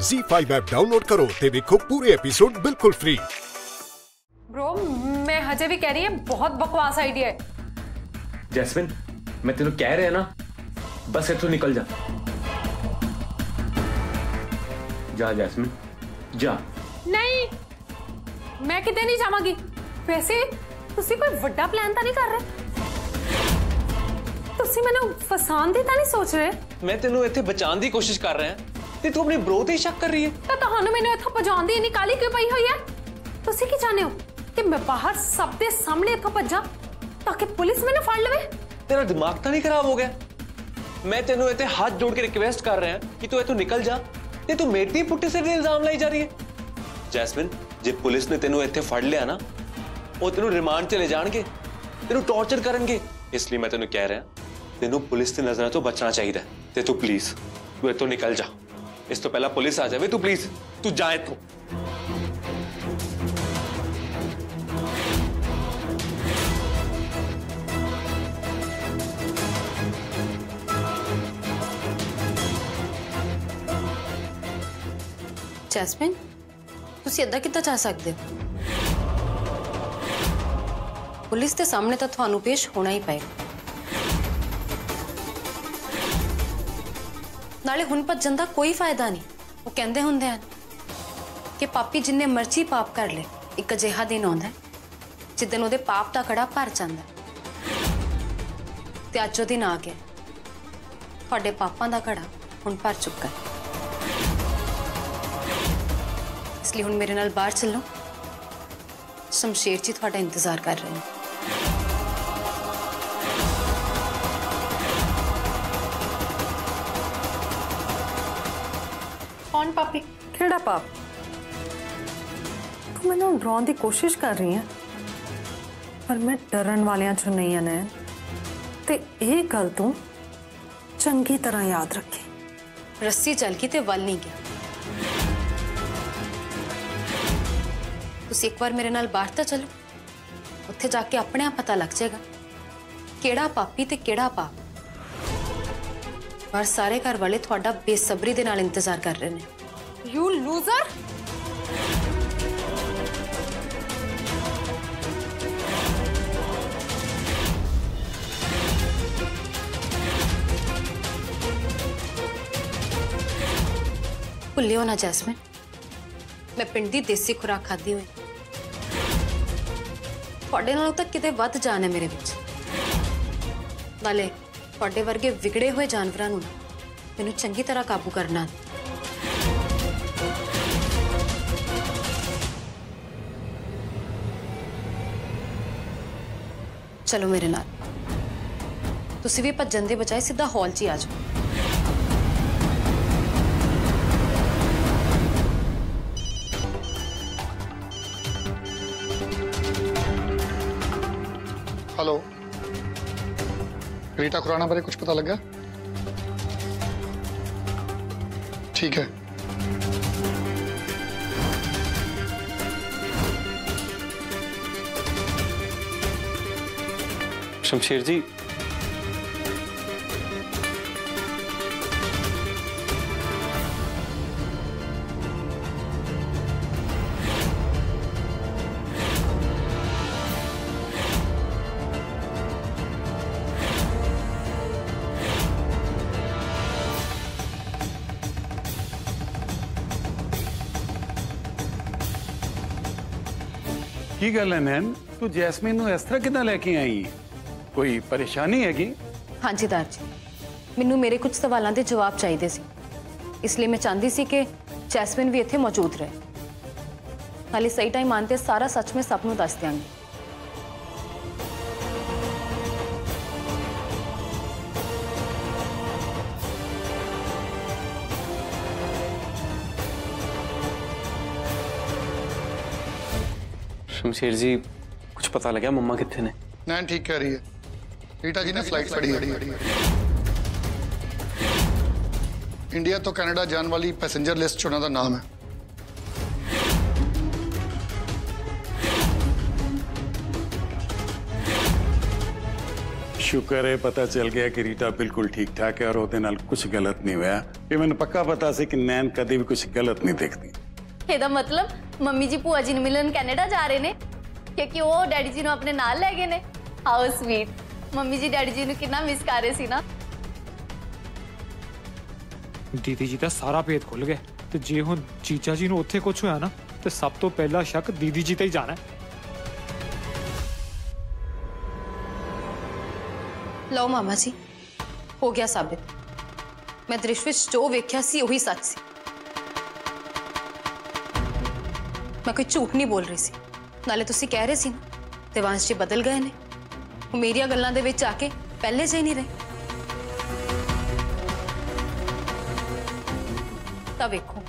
Z5 app download ਕਰੋ ਤੇ ਵੇਖੋ ਪੂਰੇ ਐਪੀਸੋਡ ਬਿਲਕੁਲ ਫ੍ਰੀ ब्रो मैं हजे भी कह रही है बहुत बकवास आइडिया है ਜੈਸਮਿਨ ਮੈਂ ਤੈਨੂੰ ਕਹਿ ਰਿਹਾ ਨਾ ਬਸ ਇੱਥੋਂ ਨਿਕਲ ਜਾ ਜਾ ਜੈਸਮਿਨ ਜਾ ਨਹੀਂ ਮੈਂ ਕਿਤੇ ਨਹੀਂ ਜਾਵਾਂਗੀ ਵੈਸੇ ਤੁਸੀਂ ਕੋਈ ਵੱਡਾ ਪਲਾਨ ਤਾਂ ਨਹੀਂ ਕਰ ਰਹੇ ਤੁਸੀਂ ਮੈਨੂੰ ਫਸਾਉਣ ਦੀ ਤਾਂ ਨਹੀਂ ਸੋਚ ਰਹੇ ਮੈਂ ਤੈਨੂੰ ਇੱਥੇ ਬਚਾਉਣ ਦੀ ਕੋਸ਼ਿਸ਼ ਕਰ ਰਿਹਾ ਤੇ ਤੂੰ ਆਪਣੇ ਬ੍ਰੋ ਤੇ ਸ਼ੱਕ ਕਰ ਰਹੀ ਹੈ ਤਾਂ ਤੁਹਾਨੂੰ ਮੈਨੂੰ ਇੱਥੋਂ ਭਜਾਉਂਦੀ ਇੰਨੀ ਕਾਲੀ ਕਿਉਂ ਪਈ ਹੋਈ ਹੈ ਤੁਸੀਂ ਕੀ ਜਾਣਦੇ ਹੋ ਕਿ ਮੈਂ ਬਾਹਰ ਸਭ ਦੇ ਸਾਹਮਣੇ ਇੱਥੋਂ ਭੱਜਾਂ ਤਾਂ ਕਿ ਪੁਲਿਸ ਮੈਨੂੰ ਫੜ ਲਵੇ ਤੇਰਾ ਦਿਮਾਗ ਤਾਂ ਨਹੀਂ ਖਰਾਬ ਹੋ ਗਿਆ ਮੈਂ ਤੈਨੂੰ ਇੱਥੇ ਹੱਥ ਜੋੜ ਕੇ ਰਿਕਵੈਸਟ ਕਰ ਰਿਹਾ ਕਿ ਤੂੰ ਇੱਥੋਂ ਨਿਕਲ ਜਾ ਤੇ ਤੂੰ ਮੇਰੇ ਤੇ ਪੁੱਟੇ ਸਿਰ ਦੇ ਇਲਜ਼ਾਮ ਲਾਈ ਜਾ ਰਹੀ ਹੈ ਜੈਸਮਿਨ ਜੇ ਪੁਲਿਸ ਨੇ ਤੈਨੂੰ ਇੱਥੇ ਫੜ ਲਿਆ ਨਾ ਉਹ ਤੈਨੂੰ ਰਿਮਾਂਡ ਤੇ ਲੈ ਜਾਣਗੇ ਤੈਨੂੰ ਟੌਰਚਰ ਕਰਨਗੇ ਇਸ ਲਈ ਮੈਂ ਤੈਨੂੰ ਕਹਿ ਰਿਹਾ ਤੈਨੂੰ ਪੁਲਿਸ ਦੀ ਨਜ਼ਰਾਂ ਤੋਂ ਬਚਣਾ ਚਾਹੀਦਾ ਤੇ ਤੂੰ ਪਲੀਜ਼ ਤੂੰ ਇੱਥੋਂ ਨਿਕਲ ਜਾ ਇਸ ਤੋਂ ਪਹਿਲਾਂ ਪੁਲਿਸ ਆ ਜਾਵੇ ਤੂੰ ਪਲੀਜ਼ ਤੂੰ ਜਾ ਇੱਥੋਂ ਜੈਸਮਿਨ ਤੁਸੀਂ ਇਦਾਂ ਕਿੱਦਾਂ ਜਾ ਸਕਦੇ ਹੋ ਪੁਲਿਸ ਦੇ ਸਾਹਮਣੇ ਤਾਂ ਤੁਹਾਨੂੰ ਪੇਸ਼ ਹੋਣਾ ਹੀ ਪਏਗਾ ਨਾਲੇ ਹੁਣ ਭੱਜਣ ਦਾ ਕੋਈ ਫਾਇਦਾ ਨਹੀਂ ਉਹ ਕਹਿੰਦੇ ਹੁੰਦੇ ਹਨ ਕਿ ਪਾਪੀ ਜਿੰਨੇ ਮਰਜ਼ੀ ਪਾਪ ਕਰ ਲੇ ਇੱਕ ਅਜਿਹਾ ਦਿਨ ਆਉਂਦਾ ਹੈ ਜਿੱਦਨ ਉਹਦੇ ਪਾਪ ਦਾ ਕੜਾ ਭਰ ਜਾਂਦਾ ਹੈ। ਤੇ ਅੱਜ ਉਹ ਦਿਨ ਆ ਗਿਆ ਤੁਹਾਡੇ ਪਾਪਾਂ ਦਾ ਕੜਾ ਹੁਣ ਭਰ ਚੁੱਕਾ ਹੈ ਇਸ ਲਈ ਹੁਣ ਮੇਰੇ ਨਾਲ ਬਾਹਰ ਚੱਲੋ ਸ਼ਮਸ਼ੇਰ ਜੀ ਤੁਹਾਡਾ ਇੰਤਜ਼ਾਰ ਕਰ ਰਹੇ ਨੇ ਕੌਣ ਪਾਪੀ ਕਿਹੜਾ ਪਾਪ ਤੂੰ ਮੈਨੂੰ ਡਰਾਉਣ ਦੀ ਕੋਸ਼ਿਸ਼ ਕਰ ਰਹੀ ਹੈ ਪਰ ਮੈਂ ਡਰਨ ਵਾਲਿਆਂ ਚੋਂ ਨਹੀਂ ਹਾਂ ਨੈਣ ਤੇ ਇਹ ਗੱਲ ਤੂੰ ਚੰਗੀ ਤਰ੍ਹਾਂ ਯਾਦ ਰੱਖੀ ਰੱਸੀ ਚੱਲ ਗਈ ਤੇ ਵੱਲ ਨਹੀਂ ਗਿਆ ਤੁਸੀਂ ਇੱਕ ਵਾਰ ਮੇਰੇ ਨਾਲ ਬਾਹਰ ਤਾਂ ਚਲੋ ਉੱਥੇ ਜਾ ਕੇ ਆਪਣੇ ਆਪ ਪਤਾ ਲੱਗ ਜਾਏਗਾ ਕਿਹੜਾ ਪਾਪੀ ਤੇ ਕਿਹੜਾ ਪਾਪ ਪਰ ਸਾਰੇ ਘਰ ਵਾਲੇ ਤੁਹਾਡਾ ਬੇਸਬਰੀ ਦੇ ਨਾਲ ਇੰਤਜ਼ਾਰ ਕਰ ਰਹੇ ਨੇ ਯੂ ਲੂਜ਼ਰ ਭੁੱਲਿਓ ਨਾ ਜੈਸਮਿਨ ਮੈਂ ਪਿੰਡ ਦੀ ਦੇਸੀ ਖੁਰਾਕ ਖਾਦੀ ਹੋਈ ਤੁਹਾਡੇ ਨਾਲੋਂ ਤਾਂ ਕਿਤੇ ਵੱਧ ਜਾਨ ਹੈ ਮੇਰੇ ਵਿੱਚ ਨਾਲੇ ਤੁਹਾਡੇ ਵਰਗੇ ਵਿਗੜੇ ਹੋਏ ਜਾਨਵਰਾਂ ਨੂੰ ਨਾ ਮੈਨੂੰ ਚੰਗੀ ਤਰ੍ਹਾਂ ਕਾਬੂ ਕਰਨਾ ਚਲੋ ਮੇਰੇ ਨਾਲ ਤੁਸੀਂ ਵੀ ਭੱਜਣ ਦੇ ਬਜਾਏ ਸਿੱਧਾ ਹਾਲ 'ਚ ਹੀ ਆ ਜਾਓ हेलो बेटा खुराना बारे कुछ पता लगा? ठीक है। शमशेर जी ਕੀ ਗੱਲ ਹੈ ਨੈਨ ਤੂੰ ਜੈਸਮੀਨ ਨੂੰ ਇਸ ਤਰ੍ਹਾਂ ਕਿਦਾਂ ਲੈ ਕੇ ਆਈ ਕੋਈ ਪਰੇਸ਼ਾਨੀ ਹੈਗੀ ਹਾਂਜੀ ਦਾਰ ਜੀ ਮੈਨੂੰ ਮੇਰੇ ਕੁਝ ਸਵਾਲਾਂ ਦੇ ਜਵਾਬ ਚਾਹੀਦੇ ਸੀ ਇਸ ਲਈ ਮੈਂ ਚਾਹੁੰਦੀ ਸੀ ਕਿ ਜੈਸਮਿਨ ਵੀ ਇੱਥੇ ਮੌਜੂਦ ਰਹੇ ਨਾਲੇ ਸਹੀ ਟਾਈਮ ਆਉਣ ਤੇ ਸਾਰਾ ਸੱਚ ਮੈਂ ਸਭ ਨੂੰ ਦੱਸ ਦਿਆਂਗੀ ਸ਼ਮਸ਼ੇਰ ਜੀ ਕੁਝ ਪਤਾ ਲੱਗਿਆ ਮੰਮਾ ਕਿੱਥੇ ਨੇ नैन ठीक कह रही है रीटा जी ने फ्लाइट फड़ी है इंडिया तो कनाडा जाने वाली पैसेंजर लिस्ट 'ਚ ਉਹਨਾਂ ਦਾ ਨਾਮ ਹੈ ਸ਼ੁਕਰ ਹੈ ਪਤਾ ਚੱਲ ਗਿਆ ਕਿ ਰੀਟਾ ਬਿਲਕੁਲ ਠੀਕ ਠਾਕ ਹੈ ਔਰ ਉਹਦੇ ਨਾਲ ਕੁਝ ਗਲਤ ਨਹੀਂ ਹੋਇਆ ਇਹ ਮੈਨੂੰ ਪੱਕਾ ਪਤਾ ਸੀ ਕਿ ਨੈਣ ਕਦੇ ਵੀ ਕੁਝ ਗਲਤ ਨਹੀਂ ਦੇਖਦੀ ਇਹਦਾ ਮਤਲਬ ਮੰਮੀ ਜੀ ਭੂਆ ਜੀ ਨੂੰ ਮਿਲਣ ਕੈਨੇਡਾ ਜਾ ਰਹੇ ਨੇ ਕਿਉਂਕਿ ਉਹ ਡੈਡੀ ਜੀ ਨੂੰ ਆਪਣੇ ਨਾਲ ਲੈ ਗਏ ਨੇ how sweet mummy ji daddy ji ਨੂੰ ਕਿੰਨਾ ਮਿਸ ਕਰ ਰਹੇ ਸੀ ਨਾ ਦੀਦੀ ਜੀ ਦਾ ਸਾਰਾ ਭੇਦ ਖੁੱਲ ਗਿਆ ਤੇ ਜੇ ਹੁਣ ਚੀਚਾ ਜੀ ਨੂੰ ਉੱਥੇ ਕੁਝ ਹੋਇਆ ਨਾ ਤੇ ਸਭ ਤੋਂ ਪਹਿਲਾ ਸ਼ੱਕ ਦੀਦੀ ਜੀ ਤੇ ਹੀ ਜਾਣਾ ਹੈ। ਲਓ ਮਾਮਾ ਜੀ ਹੋ ਗਿਆ ਸਾਬਿਤ ਮੈਂ ਦ੍ਰਿਸ਼ ਵਿੱਚ ਜੋ ਵੇਖਿਆ ਸੀ ਉਹੀ ਸੱਚ ਸੀ ਮੈਂ ਕੋਈ ਝੂਠ ਨਹੀਂ ਬੋਲ ਰਹੀ ਸੀ ਨਾਲੇ ਤੁਸੀਂ ਕਹਿ ਰਹੇ ਸੀ ਨਾ ਦੇਵਾਂਸ਼ ਜੀ ਬਦਲ ਗਏ ਨੇ ਉਹ ਮੇਰੀਆਂ ਗੱਲਾਂ ਦੇ ਵਿੱਚ ਆ ਕੇ ਪਹਿਲੇ ਜਿਹੇ ਨਹੀਂ ਰਹੇ ਤਾਂ ਵੇਖੋ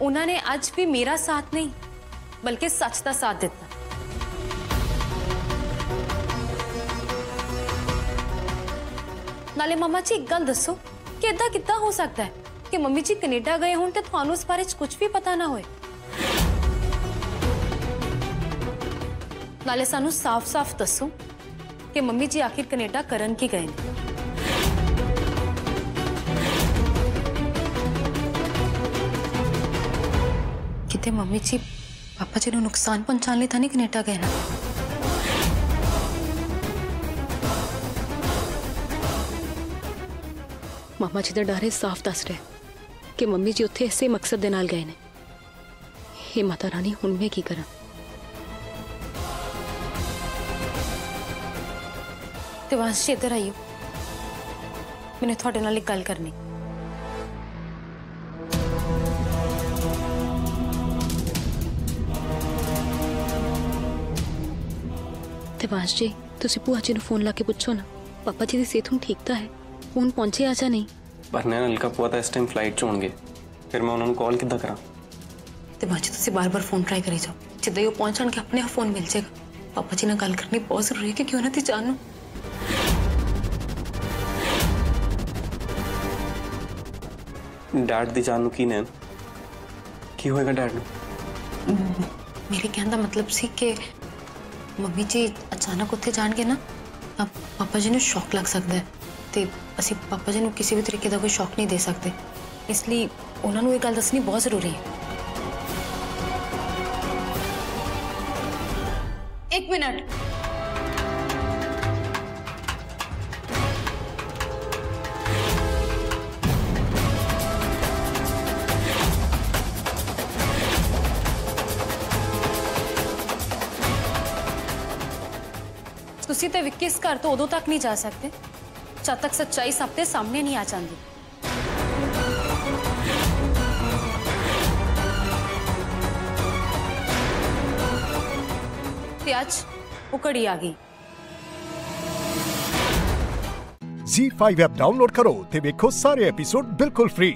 ਉਹਨਾਂ ਨੇ ਅੱਜ ਵੀ ਮੇਰਾ ਸਾਥ ਨਹੀਂ ਬਲਕਿ ਸੱਚ ਦਾ ਸਾਥ ਦਿੱਤਾ ਨਾਲੇ ਮਮਾ ਜੀ ਇੱਕ ਗੱਲ ਦੱਸੋ ਕਿ ਇਦਾਂ ਕਿੱਦਾਂ ਹੋ ਸਕਦਾ ਹੈ ਕਿ ਮੰਮੀ ਜੀ ਕੈਨੇਡਾ ਗਏ ਹੋਣ ਤੇ ਤੁਹਾਨੂੰ ਇਸ ਬਾਰੇ 'ਚ ਕੁਝ ਵੀ ਪਤਾ ਨਾ ਹੋਏ ਨਾਲੇ ਸਾਨੂੰ ਸਾਫ਼-ਸਾਫ਼ ਦੱਸੋ ਕਿ ਮੰਮੀ ਜੀ ਆਖਿਰ ਕੈਨੇਡਾ ਕਰਨ ਕੀ ਗਏ ਨੇ ਕਿਤੇ ਮੰਮੀ ਜੀ ਪਾਪਾ ਜੀ ਨੂੰ ਨੁਕਸਾਨ ਪਹੁੰਚਾਉਣ ਲਈ ਤਾਂ ਨਹੀਂ ਕੈਨੇਡਾ ਗਏ ਨਾ ਮਾਮਾ ਜੀ ਦਾ ਡਰ ਇਹ ਸਾਫ਼ ਦੱਸ ਰਿਹਾ ਹੈ ਕਿ ਮੰਮੀ ਜੀ ਉੱਥੇ ਇਸੇ ਮਕਸਦ ਦੇ ਨਾਲ ਗਏ ਨੇ ਇਹ ਮਾਤਾ ਰਾਣੀ ਹੁਣ ਮੈਂ ਕੀ ਕਰਾਂ ਦੇਵਾਂਸ਼ ਜੀ ਇੱਧਰ ਆਇਓ ਮੈਨੇ ਤੁਹਾਡੇ ਨਾਲ ਇੱਕ ਗੱਲ ਕਰਨੀ ਤੇ ਬਾਸ ਜੀ ਤੁਸੀਂ ਭੂਆ ਜੀ ਨੂੰ ਫੋਨ ਲਾ ਕੇ ਪੁੱਛੋ ਨਾ ਪਾਪਾ ਜੀ ਦੀ ਸਿਹਤ ਹੁਣ ਠੀਕ ਤਾਂ ਹੈ ਫੋਨ ਪਹੁੰਚੇ ਆ ਜਾਂ ਨਹੀਂ ਪਰ ਨੈਣ ਹਲਕਾ ਪੂਆ ਤਾਂ ਇਸ ਟਾਈਮ ਫਲਾਈਟ 'ਚ ਹੋਣਗੇ ਫਿਰ ਮੈਂ ਉਹਨਾਂ ਨੂੰ ਕਾਲ ਕਿੱਦਾਂ ਕਰਾਂ ਦੇਵਾਂਸ਼ ਜੀ ਤੁਸੀਂ ਬਾਰ-ਬਾਰ ਫੋਨ ਟਰਾਈ ਕਰੀ ਜਾਓ ਜਿੱਦਾਂ ਹੀ ਉਹ ਪਹੁੰਚਣਗੇ ਆਪਣੇ ਆਪ ਫੋਨ ਮਿਲ ਜਾਏਗਾ ਪਾਪਾ ਜੀ ਨਾਲ ਗੱਲ ਕਰਨੀ ਬਹੁਤ ਜ਼ਰੂਰੀ ਹੈ ਕਿਉਂਕਿ ਉਹਨਾਂ ਦੀ ਜਾਨ ਨੂੰ ਡੈਡ ਦੀ ਜਾਨ ਨੂੰ ਕੀ ਨੈਣ ਕੀ ਹੋਏਗਾ ਡੈਡ ਨੂੰ ਮੇਰੇ ਕਹਿਣ ਦਾ ਮਤਲਬ ਸੀ ਕਿ ਮੰਮੀ ਜੀ ਅਚਾਨਕ ਉੱਥੇ ਜਾਣਗੇ ਨਾ ਤਾਂ ਪਾਪਾ ਜੀ ਨੂੰ ਸ਼ੌਕ ਲੱਗ ਸਕਦਾ ਹੈ ਤੇ ਅਸੀਂ ਪਾਪਾ ਜੀ ਨੂੰ ਕਿਸੇ ਵੀ ਤਰੀਕੇ ਦਾ ਕੋਈ ਸ਼ੌਕ ਨਹੀਂ ਦੇ ਸਕਦੇ ਇਸ ਲਈ ਉਹਨਾਂ ਨੂੰ ਇਹ ਗੱਲ ਦੱਸਣੀ ਬਹੁਤ ਜ਼ਰੂਰੀ ਹੈ ਇੱਕ ਮਿੰਟ ਤੁਸੀਂ ਤੇ ਵਿੱਕੀ ਇਸ ਘਰ ਤੋਂ ਉਦੋਂ ਤੱਕ ਨਹੀਂ ਜਾ ਸਕਦੇ ਜਦ ਤੱਕ ਸੱਚਾਈ ਸਭ ਦੇ ਸਾਹਮਣੇ ਨਹੀਂ ਆ ਜਾਂਦੀ ਤੇ ਅੱਜ ਉਹ ਘੜੀ ਆ ਗਈ Z5 ਐਪ ਡਾਊਨਲੋਡ ਕਰੋ ਤੇ ਵੇਖੋ ਸਾਰੇ ਐਪੀਸੋਡ ਬਿਲਕੁਲ ਫ੍ਰੀ